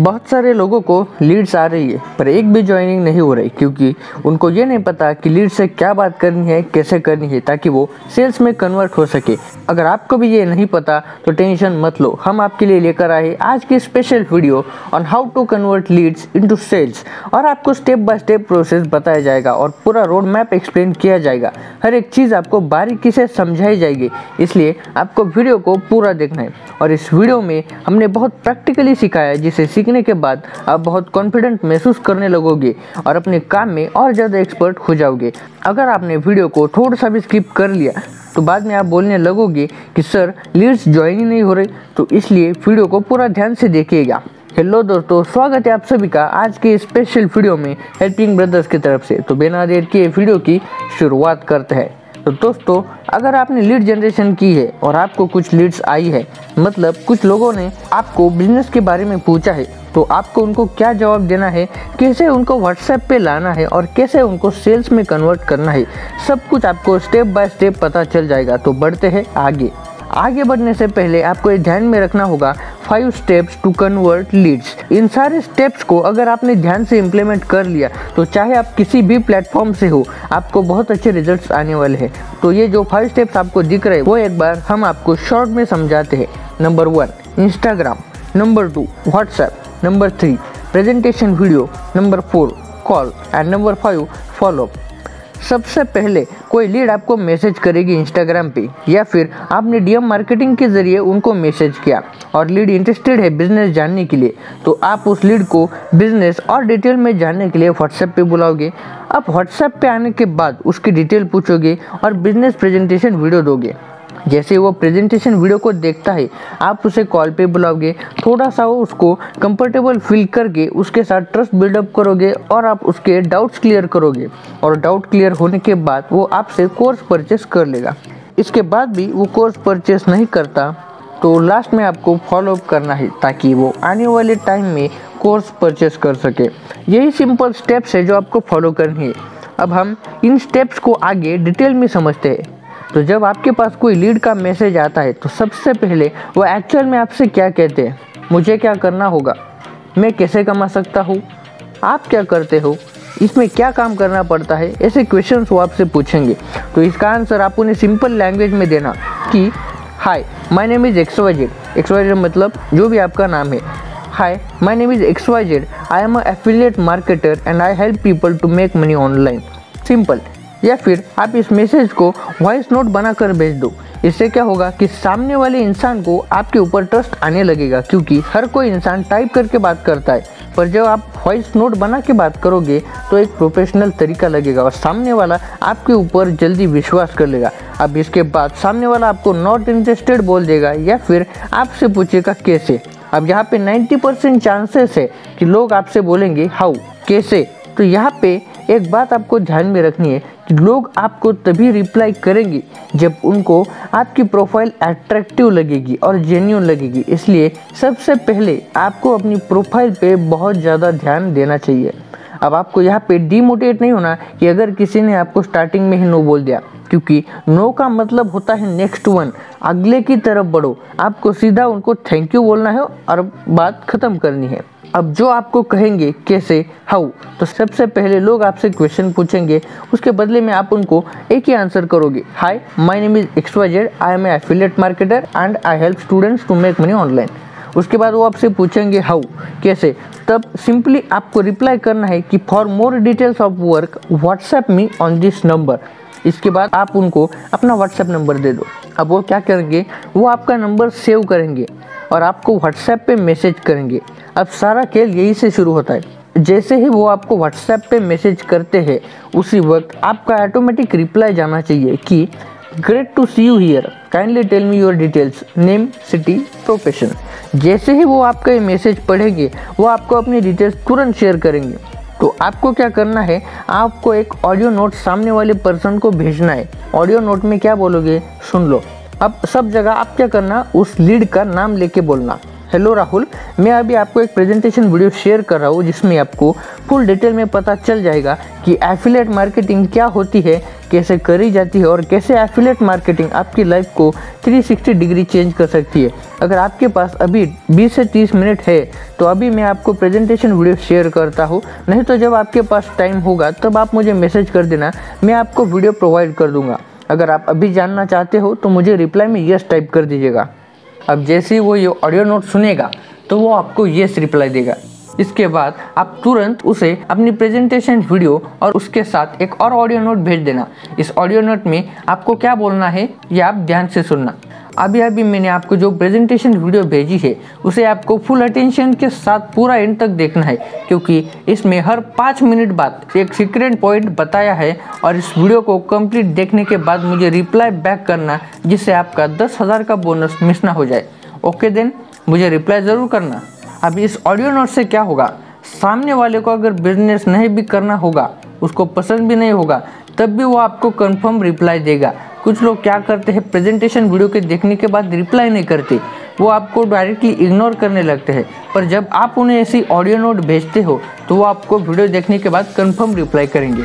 बहुत सारे लोगों को लीड्स आ रही है, पर एक भी ज्वाइनिंग नहीं हो रही, क्योंकि उनको ये नहीं पता कि लीड से क्या बात करनी है, कैसे करनी है, ताकि वो सेल्स में कन्वर्ट हो सके। अगर आपको भी ये नहीं पता तो टेंशन मत लो। हम आपके लिए लेकर आए आज की special video on how to convert leads into sales और आपको स्टेप बाय स्टेप प्रोसेस बताया जाएगा और पूरा रोड मैप एक्सप्लेन किया जाएगा। हर एक चीज़ आपको बारीकी से समझाई जाएगी, इसलिए आपको वीडियो को पूरा देखना है। और इस वीडियो में हमने बहुत प्रैक्टिकली सिखाया जिसे सीखने के बाद आप बहुत कॉन्फिडेंट महसूस करने लगोगे और अपने काम में और ज़्यादा एक्सपर्ट हो जाओगे। अगर आपने वीडियो को थोड़ा सा भी स्किप कर लिया तो बाद में आप बोलने लगोगे कि, सर लीड्स ज्वाइन ही नहीं हो रहे। तो इसलिए वीडियो को पूरा ध्यान से देखिएगा। हेलो दोस्तों, स्वागत है आप सभी का आज के स्पेशल वीडियो में हेल्पिंग ब्रदर्स की तरफ़ से। तो बिना देर के वीडियो की शुरुआत करते हैं। तो दोस्तों अगर आपने लीड जनरेशन की है और आपको कुछ लीड्स आई है मतलब कुछ लोगों ने आपको बिज़नेस के बारे में पूछा है तो आपको उनको क्या जवाब देना है, कैसे उनको व्हाट्सएप पे लाना है और कैसे उनको सेल्स में कन्वर्ट करना है, सब कुछ आपको स्टेप बाय स्टेप पता चल जाएगा। तो बढ़ते हैं आगे। आगे बढ़ने से पहले आपको ये ध्यान में रखना होगा five steps to convert leads इन सारे स्टेप्स को अगर आपने ध्यान से इम्प्लीमेंट कर लिया तो चाहे आप किसी भी प्लेटफॉर्म से हो, आपको बहुत अच्छे रिजल्ट्स आने वाले हैं। तो ये जो फाइव स्टेप्स आपको दिख रहे हैं, वो एक बार हम आपको शॉर्ट में समझाते हैं। Number one Instagram number two WhatsApp number three presentation video number four call and number five follow up सबसे पहले कोई लीड आपको मैसेज करेगी इंस्टाग्राम पे, या फिर आपने डीएम मार्केटिंग के ज़रिए उनको मैसेज किया और लीड इंटरेस्टेड है बिज़नेस जानने के लिए तो आप उस लीड को बिज़नेस और डिटेल में जानने के लिए व्हाट्सएप पे बुलाओगे। आप व्हाट्सएप पे आने के बाद उसकी डिटेल पूछोगे और बिज़नेस प्रेजेंटेशन वीडियो दोगे। जैसे वो प्रेजेंटेशन वीडियो को देखता है, आप उसे कॉल पे बुलाओगे थोड़ा सा वो उसको कंफर्टेबल फील करके उसके साथ ट्रस्ट बिल्डअप करोगे और आप उसके डाउट्स क्लियर करोगे। और डाउट क्लियर होने के बाद वो आपसे कोर्स परचेस कर लेगा। इसके बाद भी वो कोर्स परचेस नहीं करता तो लास्ट में आपको फॉलोअप करना है ताकि वो आने वाले टाइम में कोर्स परचेस कर सके। यही सिंपल स्टेप्स है जो आपको फॉलो करनी है। अब हम इन स्टेप्स को आगे डिटेल में समझते हैं। तो जब आपके पास कोई लीड का मैसेज आता है तो सबसे पहले वो एक्चुअल में आपसे क्या कहते हैं? मुझे क्या करना होगा? मैं कैसे कमा सकता हूँ? आप क्या करते हो? इसमें क्या काम करना पड़ता है? ऐसे क्वेश्चंस वो आपसे पूछेंगे। तो इसका आंसर आप उन्हें सिंपल लैंग्वेज में देना कि hi my name is X Y Z X Y Z मतलब जो भी आपका नाम है। Hi my name is X Y Z I am a affiliate marketer and I help people to make money online simple या फिर आप इस मैसेज को वॉइस नोट बनाकर भेज दो। इससे क्या होगा कि सामने वाले इंसान को आपके ऊपर ट्रस्ट आने लगेगा, क्योंकि हर कोई इंसान टाइप करके बात करता है। पर जब आप वॉइस नोट बना के बात करोगे तो एक प्रोफेशनल तरीका लगेगा और सामने वाला आपके ऊपर जल्दी विश्वास कर लेगा। अब इसके बाद सामने वाला आपको नॉट इंटरेस्टेड बोल देगा या फिर आपसे पूछेगा, कैसे? अब यहाँ पे 90 परसेंट चांसेस है कि लोग आपसे बोलेंगे, हाउ? कैसे? तो यहाँ पे एक बात आपको ध्यान में रखनी है कि लोग आपको तभी रिप्लाई करेंगे जब उनको आपकी प्रोफ़ाइल अट्रैक्टिव लगेगी और जेन्यून लगेगी। इसलिए सबसे पहले आपको अपनी प्रोफ़ाइल पे बहुत ज़्यादा ध्यान देना चाहिए। अब आपको यहाँ पे डीमोटिवेट नहीं होना कि अगर किसी ने आपको स्टार्टिंग में ही नो बोल दिया, क्योंकि नो का मतलब होता है नेक्स्ट वन अगले की तरफ़ बढ़ो। आपको सीधा उनको थैंक यू बोलना है और बात ख़त्म करनी है। अब जो आपको कहेंगे कैसे हाउ तो सबसे पहले लोग आपसे क्वेश्चन पूछेंगे। उसके बदले में आप उनको एक ही आंसर करोगे। Hi my name is X Y Z I am affiliate marketer and I help students to make money online उसके बाद वो आपसे पूछेंगे हाउ कैसे? तब सिंपली आपको रिप्लाई करना है कि for more details of work WhatsApp me on this number इसके बाद आप उनको अपना व्हाट्सएप नंबर दे दो। अब वो क्या करेंगे? वो आपका नंबर सेव करेंगे। और आपको व्हाट्सएप पे मैसेज करेंगे। अब सारा खेल यही से शुरू होता है। जैसे ही वो आपको व्हाट्सएप पे मैसेज करते हैं, उसी वक्त आपका ऑटोमेटिक रिप्लाई जाना चाहिए कि great to see you here kindly tell me your details name city profession जैसे ही वो आपका ये मैसेज पढ़ेंगे, वो आपको अपनी डिटेल्स तुरंत शेयर करेंगे। तो आपको क्या करना है? आपको एक ऑडियो नोट सामने वाले पर्सन को भेजना है। ऑडियो नोट में क्या बोलोगे? सुन लो। अब सब जगह आप क्या करना, उस लीड का नाम लेके बोलना। हेलो राहुल मैं अभी आपको एक प्रेजेंटेशन वीडियो शेयर कर रहा हूँ, जिसमें आपको फुल डिटेल में पता चल जाएगा कि एफिलेट मार्केटिंग क्या होती है, कैसे करी जाती है और कैसे एफिलेट मार्केटिंग आपकी लाइफ को 360 डिग्री चेंज कर सकती है। अगर आपके पास अभी 20 से 30 मिनट है तो अभी मैं आपको प्रेजेंटेशन वीडियो शेयर करता हूँ। नहीं तो जब आपके पास टाइम होगा, तब आप मुझे मैसेज कर देना, मैं आपको वीडियो प्रोवाइड कर दूँगा। अगर आप अभी जानना चाहते हो तो मुझे रिप्लाई में यस टाइप कर दीजिएगा। अब जैसे ही वो ये ऑडियो नोट सुनेगा तो वो आपको यस रिप्लाई देगा। इसके बाद आप तुरंत उसे अपनी प्रेजेंटेशन वीडियो और उसके साथ एक और ऑडियो नोट भेज देना। इस ऑडियो नोट में आपको क्या बोलना है, ये आप ध्यान से सुनना। अभी अभी मैंने आपको जो प्रेजेंटेशन वीडियो भेजी है, उसे आपको फुल अटेंशन के साथ पूरा एंड तक देखना है, क्योंकि इसमें हर पाँच मिनट बाद एक सीक्रेट पॉइंट बताया है और इस वीडियो को कंप्लीट देखने के बाद मुझे रिप्लाई बैक करना, जिससे आपका दस हज़ार का बोनस मिस ना हो जाए। ओके देन मुझे रिप्लाई ज़रूर करना। अभी इस ऑडियो नोट से क्या होगा? सामने वाले को अगर बिज़नेस नहीं भी करना होगा, उसको पसंद भी नहीं होगा, तब भी वो आपको कंफर्म रिप्लाई देगा। कुछ लोग क्या करते हैं प्रेजेंटेशन वीडियो के देखने के बाद रिप्लाई नहीं करते। वो आपको डायरेक्टली इग्नोर करने लगते हैं। पर जब आप उन्हें ऐसी ऑडियो नोट भेजते हो तो वो आपको वीडियो देखने के बाद कंफर्म रिप्लाई करेंगे।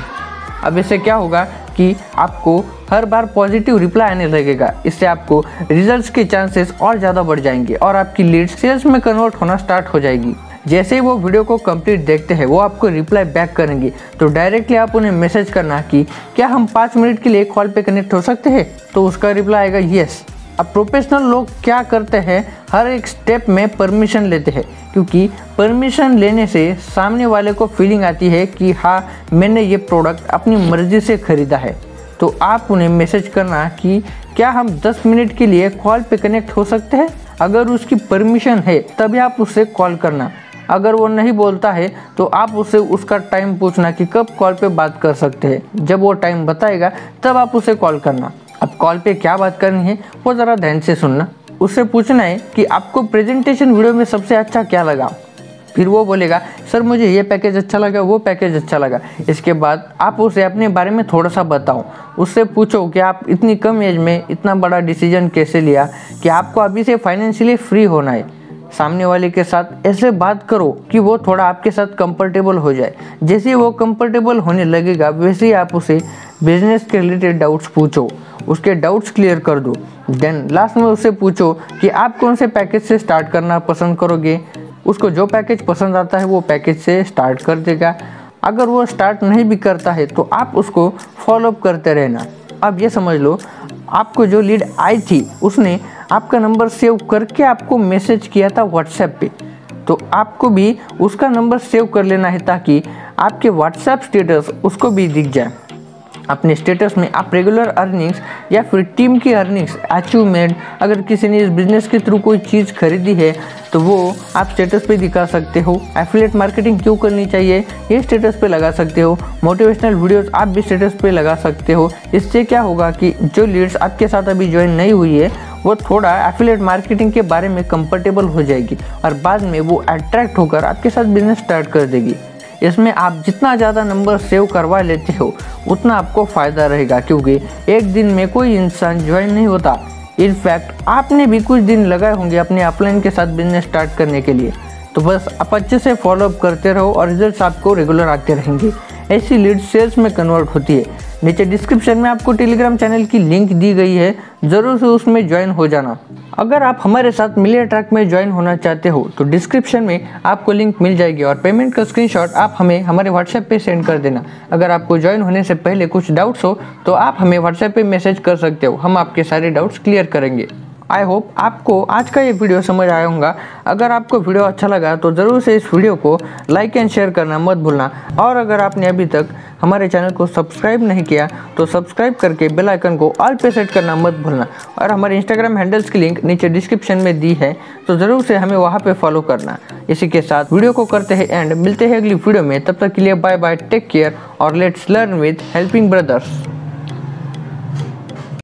अब इससे क्या होगा कि आपको हर बार पॉजिटिव रिप्लाई आने लगेगा। इससे आपको रिजल्ट्स के चांसेस और ज़्यादा बढ़ जाएँगे और आपकी लीड सेल्स में कन्वर्ट होना स्टार्ट हो जाएगी। जैसे ही वो वीडियो को कंप्लीट देखते हैं, वो आपको रिप्लाई बैक करेंगे। तो डायरेक्टली आप उन्हें मैसेज करना कि, क्या हम पाँच मिनट के लिए कॉल पे कनेक्ट हो सकते हैं? तो उसका रिप्लाई आएगा येस अब प्रोफेशनल लोग क्या करते हैं, हर एक स्टेप में परमिशन लेते हैं, क्योंकि परमिशन लेने से सामने वाले को फीलिंग आती है कि हाँ मैंने ये प्रोडक्ट अपनी मर्ज़ी से ख़रीदा है। तो आप उन्हें मैसेज करना कि, क्या हम 10 मिनट के लिए कॉल पे कनेक्ट हो सकते हैं? अगर उसकी परमिशन है, तभी आप उससे कॉल करना। अगर वो नहीं बोलता है तो आप उसे उसका टाइम पूछना कि कब कॉल पे बात कर सकते हैं। जब वो टाइम बताएगा, तब आप उसे कॉल करना। अब कॉल पे क्या बात करनी है, वो ज़रा ध्यान से सुनना। उससे पूछना है कि आपको प्रेजेंटेशन वीडियो में सबसे अच्छा क्या लगा? फिर वो बोलेगा, सर, मुझे ये पैकेज अच्छा लगा, वो पैकेज अच्छा लगा। इसके बाद आप उसे अपने बारे में थोड़ा सा बताओ। उससे पूछो कि आप इतनी कम एज में इतना बड़ा डिसीज़न कैसे लिया कि आपको अभी से फाइनेंशियली फ्री होना है। सामने वाले के साथ ऐसे बात करो कि वो थोड़ा आपके साथ कंफर्टेबल हो जाए। जैसे वो कंफर्टेबल होने लगेगा, वैसे ही आप उसे बिज़नेस के रिलेटेड डाउट्स पूछो। उसके डाउट्स क्लियर कर दो। देन लास्ट में उससे पूछो कि आप कौन से पैकेज से स्टार्ट करना पसंद करोगे? उसको जो पैकेज पसंद आता है, वो पैकेज से स्टार्ट कर देगा। अगर वो स्टार्ट नहीं भी करता है तो आप उसको फॉलोअप करते रहना। अब ये समझ लो, आपको जो लीड आई थी, उसने आपका नंबर सेव करके आपको मैसेज किया था व्हाट्सएप पे। तो आपको भी उसका नंबर सेव कर लेना है ताकि आपके व्हाट्सएप स्टेटस उसको भी दिख जाए। अपने स्टेटस में आप रेगुलर अर्निंग्स या फिर टीम की अर्निंग्स अचीवमेंट अगर किसी ने इस बिज़नेस के थ्रू कोई चीज़ खरीदी है तो वो आप स्टेटस पे दिखा सकते हो। एफिलेट मार्केटिंग क्यों करनी चाहिए, ये स्टेटस पे लगा सकते हो। मोटिवेशनल वीडियोस आप भी स्टेटस पे लगा सकते हो। इससे क्या होगा कि जो लीड्स आपके साथ अभी ज्वाइन नहीं हुई है, वो थोड़ा एफिलेट मार्केटिंग के बारे में कंफर्टेबल हो जाएगी और बाद में वो अट्रैक्ट होकर आपके साथ बिज़नेस स्टार्ट कर देगी। इसमें आप जितना ज़्यादा नंबर सेव करवा लेते हो, उतना आपको फ़ायदा रहेगा, क्योंकि एक दिन में कोई इंसान ज्वाइन नहीं होता। इनफैक्ट आपने भी कुछ दिन लगाए होंगे अपने अपलाइन के साथ बिज़नेस स्टार्ट करने के लिए। तो बस आप अच्छे से फॉलोअप करते रहो और रिज़ल्ट आपको रेगुलर आते रहेंगे। ऐसी लीड सेल्स में कन्वर्ट होती है। नीचे डिस्क्रिप्शन में आपको टेलीग्राम चैनल की लिंक दी गई है, ज़रूर से उसमें ज्वाइन हो जाना। अगर आप हमारे साथ मिलियर ट्रैक में ज्वाइन होना चाहते हो तो डिस्क्रिप्शन में आपको लिंक मिल जाएगी और पेमेंट का स्क्रीनशॉट आप हमें हमारे व्हाट्सएप पे सेंड कर देना। अगर आपको ज्वाइन होने से पहले कुछ डाउट्स हो तो आप हमें व्हाट्सएप पे मैसेज कर सकते हो। हम आपके सारे डाउट्स क्लियर करेंगे। आई होप आपको आज का ये वीडियो समझ आया होगा। अगर आपको वीडियो अच्छा लगा तो ज़रूर से इस वीडियो को लाइक एंड शेयर करना मत भूलना। और अगर आपने अभी तक हमारे चैनल को सब्सक्राइब नहीं किया तो सब्सक्राइब करके बेल आइकन को ऑल पे सेट करना मत भूलना। और हमारे इंस्टाग्राम हैंडल्स की लिंक नीचे डिस्क्रिप्शन में दी है तो ज़रूर से हमें वहाँ पर फॉलो करना। इसी के साथ वीडियो को करते हैं एंड मिलते हैं अगली वीडियो में। तब तक के लिए बाय बाय टेक केयर और let's learn with Helping Brothers